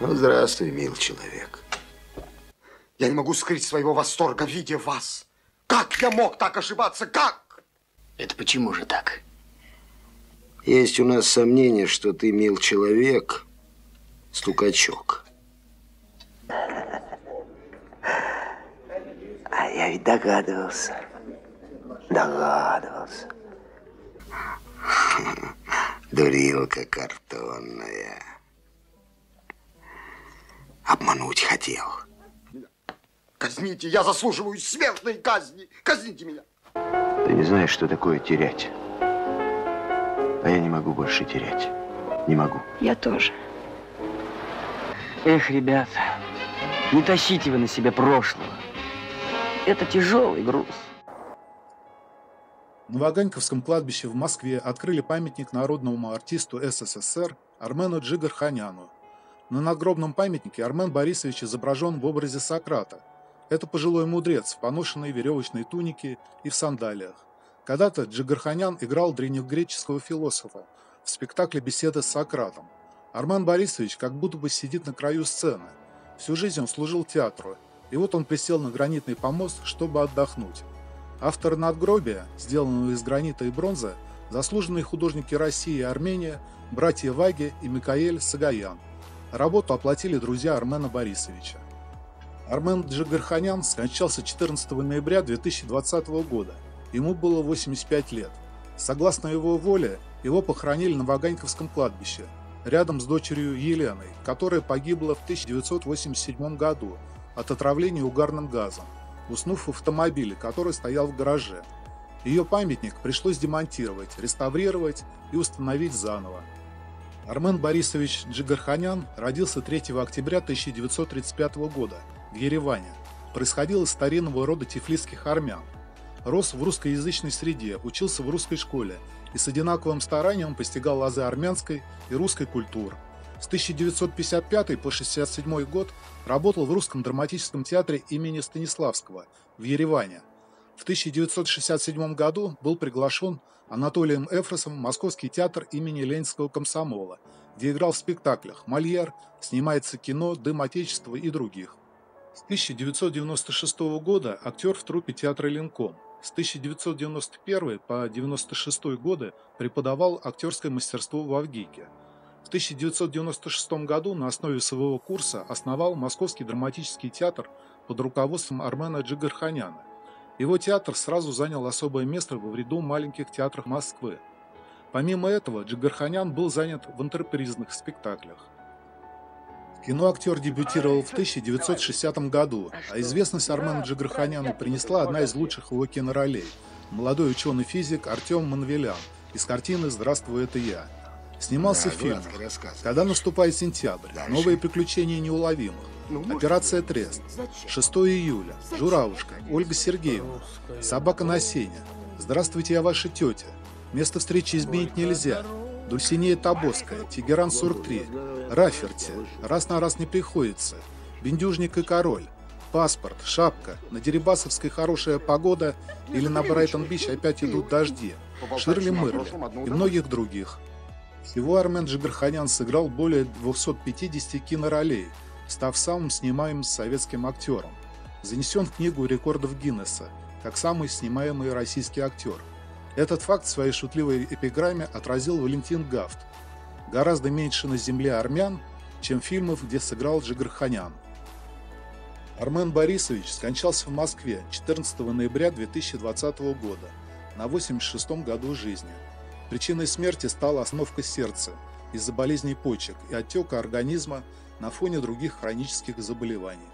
Ну, здравствуй, мил человек. Я не могу скрыть своего восторга, видя вас. Как я мог так ошибаться? Как? Это почему же так? Есть у нас сомнение, что ты, мил человек, стукачок. А я ведь догадывался. Догадывался. Дурилка картонная. Обмануть хотел. Казните, я заслуживаю смертной казни. Казните меня. Ты не знаешь, что такое терять. А я не могу больше терять. Не могу. Я тоже. Эх, ребята, не тащите вы на себе прошлого. Это тяжелый груз. На Ваганьковском кладбище в Москве открыли памятник народному артисту СССР Армену Джигарханяну. На надгробном памятнике Армен Борисович изображен в образе Сократа. Это пожилой мудрец в поношенной веревочной тунике и в сандалиях. Когда-то Джигарханян играл древнегреческого философа в спектакле «Беседа с Сократом». Армен Борисович как будто бы сидит на краю сцены. Всю жизнь он служил театру, и вот он присел на гранитный помост, чтобы отдохнуть. Автор надгробия, сделанного из гранита и бронзы, заслуженные художники России и Армении, братья Ваги и Микаэль Сагаян. Работу оплатили друзья Армена Борисовича. Армен Джигарханян скончался 14 ноября 2020 года. Ему было 85 лет. Согласно его воле, его похоронили на Ваганьковском кладбище, рядом с дочерью Еленой, которая погибла в 1987 году от отравления угарным газом уснув в автомобиле, который стоял в гараже. Ее памятник пришлось демонтировать, реставрировать и установить заново. Армен Борисович Джигарханян родился 3 октября 1935 года в Ереване. Происходил из старинного рода тифлисских армян. Рос в русскоязычной среде, учился в русской школе и с одинаковым старанием постигал лазы армянской и русской культуры. С 1955 по 1967 год работал в Русском драматическом театре имени Станиславского в Ереване. В 1967 году был приглашен Анатолием Эфросом в Московский театр имени Ленинского комсомола, где играл в спектаклях «Мольер», «Снимается кино», «Дым Отечества» и других. С 1996 года актер в труппе театра «Ленком». С 1991 по 1996 годы преподавал актерское мастерство в Авгике – в 1996 году на основе своего курса основал Московский драматический театр под руководством Армена Джигарханяна. Его театр сразу занял особое место в ряду маленьких театров Москвы. Помимо этого, Джигарханян был занят в интерпризных спектаклях. В кино актер дебютировал в 1960 году, а известность Армену Джигарханяну принесла одна из лучших его киноролей – молодой ученый-физик Артем Манвелян из картины «Здравствуй, это я». Снимался да, фильм «Когда наступает сентябрь. Новые приключения неуловимых». Операция Трест. 6 июля. Журавушка. Ольга Сергеевна. Собака на сене. Здравствуйте, я ваша тетя. Место встречи изменить нельзя. Дульсинея Табоская. Тегеран 43. Раферти. Раз на раз не приходится. Бендюжник и король. Паспорт, шапка, на Дерибасовской хорошая погода или на Брайтон-Бич опять идут дожди. Ширли Мырли и многих других. Всего Армен Джигарханян сыграл более 250 киноролей, став самым снимаемым советским актером. Занесен в книгу рекордов Гиннесса, как самый снимаемый российский актер. Этот факт в своей шутливой эпиграмме отразил Валентин Гафт. Гораздо меньше на земле армян, чем фильмов, где сыграл Джигарханян. Армен Борисович скончался в Москве 14 ноября 2020 года на 86 году жизни. Причиной смерти стала остановка сердца из-за болезней почек и отека организма на фоне других хронических заболеваний.